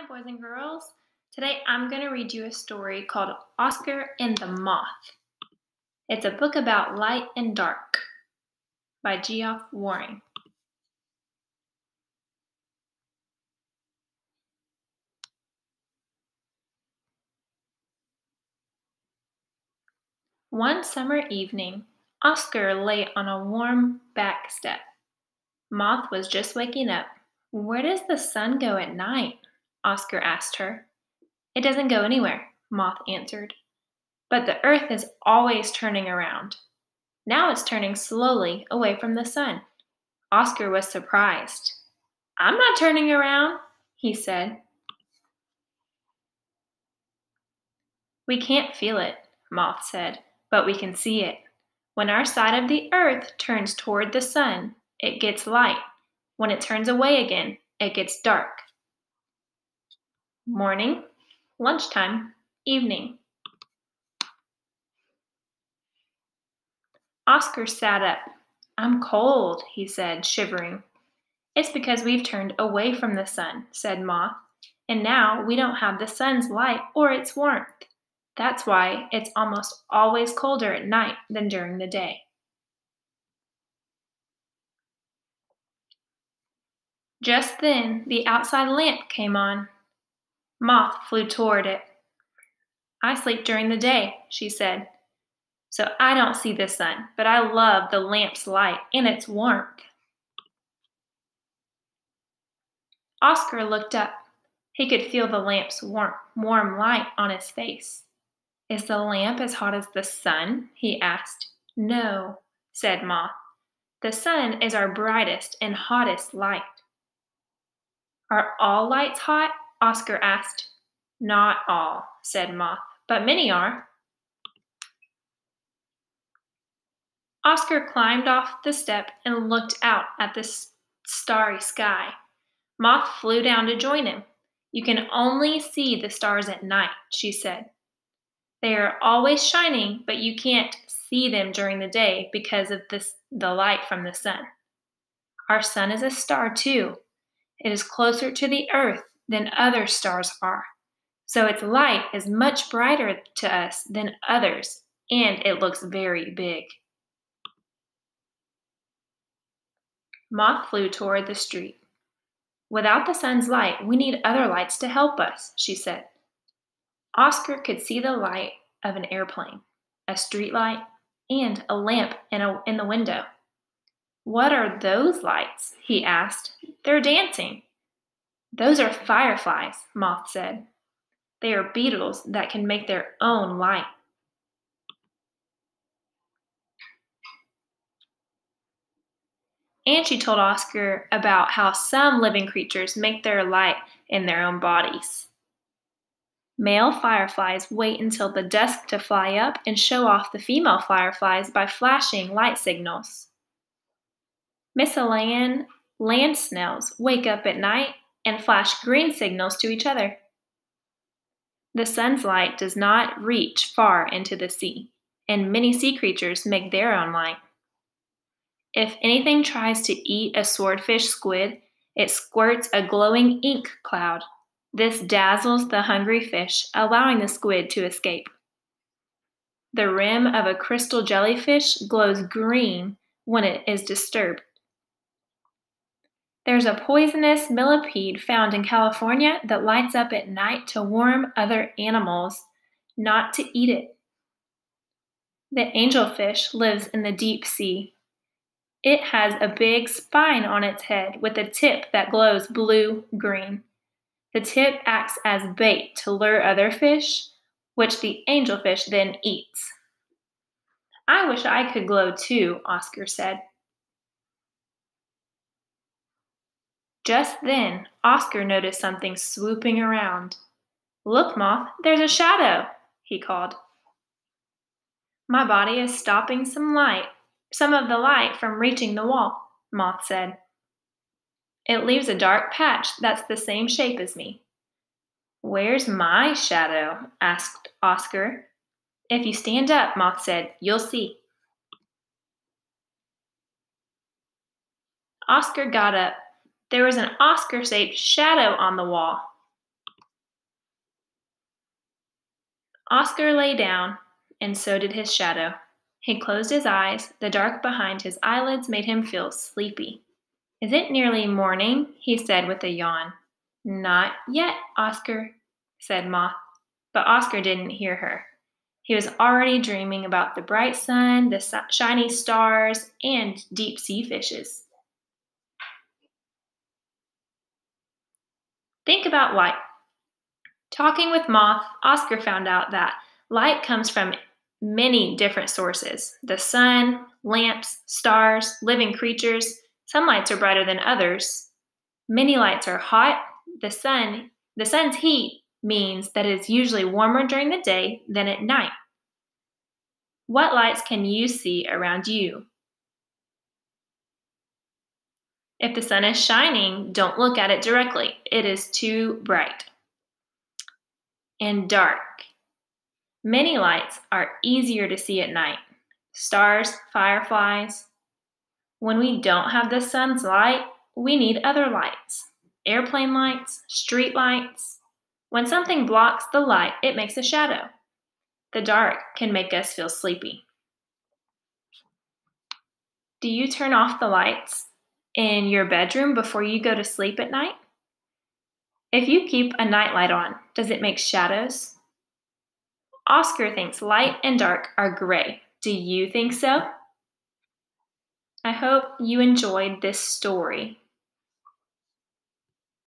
Hi, boys and girls. Today I'm going to read you a story called Oscar and the Moth. It's a book about light and dark by Geoff Waring. One summer evening, Oscar lay on a warm back step. Moth was just waking up. Where does the sun go at night? Oscar asked her. It doesn't go anywhere, Moth answered. But the earth is always turning around. Now it's turning slowly away from the sun. Oscar was surprised. I'm not turning around, he said. We can't feel it, Moth said, but we can see it. When our side of the earth turns toward the sun, it gets light. When it turns away again, it gets dark morning, lunchtime, evening. Oscar sat up. I'm cold, he said, shivering. It's because we've turned away from the sun, said Moth, and now we don't have the sun's light or its warmth. That's why it's almost always colder at night than during the day. Just then, the outside lamp came on. Moth flew toward it. I sleep during the day, she said, so I don't see the sun, but I love the lamp's light and its warmth. Oscar looked up. He could feel the lamp's warm, warm light on his face. Is the lamp as hot as the sun? he asked. No, said Moth. The sun is our brightest and hottest light. Are all lights hot? Oscar asked. Not all, said Moth, but many are. Oscar climbed off the step and looked out at the starry sky. Moth flew down to join him. You can only see the stars at night, she said. They are always shining, but you can't see them during the day because of this, the light from the sun. Our sun is a star, too. It is closer to the earth than other stars are. So its light is much brighter to us than others, and it looks very big. Moth flew toward the street. Without the sun's light, we need other lights to help us, she said. Oscar could see the light of an airplane, a street light, and a lamp in, a, in the window. What are those lights? he asked. They're dancing. Those are fireflies, Moth said. They are beetles that can make their own light. And she told Oscar about how some living creatures make their light in their own bodies. Male fireflies wait until the dusk to fly up and show off the female fireflies by flashing light signals. Miscellanean land snails wake up at night and flash green signals to each other. The sun's light does not reach far into the sea, and many sea creatures make their own light. If anything tries to eat a swordfish squid, it squirts a glowing ink cloud. This dazzles the hungry fish, allowing the squid to escape. The rim of a crystal jellyfish glows green when it is disturbed. There's a poisonous millipede found in California that lights up at night to warn other animals not to eat it. The anglerfish lives in the deep sea. It has a big spine on its head with a tip that glows blue green. The tip acts as bait to lure other fish, which the anglerfish then eats. I wish I could glow too, Oscar said. Just then, Oscar noticed something swooping around. Look, Moth, there's a shadow, he called. My body is stopping some light, some of the light from reaching the wall, Moth said. It leaves a dark patch that's the same shape as me. Where's my shadow? asked Oscar. If you stand up, Moth said, you'll see. Oscar got up there was an Oscar shaped shadow on the wall. Oscar lay down, and so did his shadow. He closed his eyes. The dark behind his eyelids made him feel sleepy. Is it nearly morning? he said with a yawn. Not yet, Oscar, said Moth. But Oscar didn't hear her. He was already dreaming about the bright sun, the shiny stars, and deep sea fishes. Think about light. Talking with Moth, Oscar found out that light comes from many different sources the sun, lamps, stars, living creatures. Some lights are brighter than others. Many lights are hot. The sun, the sun's heat means that it's usually warmer during the day than at night. What lights can you see around you? If the sun is shining, don't look at it directly. It is too bright. And dark. Many lights are easier to see at night. Stars, fireflies. When we don't have the sun's light, we need other lights. Airplane lights, street lights. When something blocks the light, it makes a shadow. The dark can make us feel sleepy. Do you turn off the lights in your bedroom before you go to sleep at night? If you keep a nightlight on, does it make shadows? Oscar thinks light and dark are gray. Do you think so? I hope you enjoyed this story.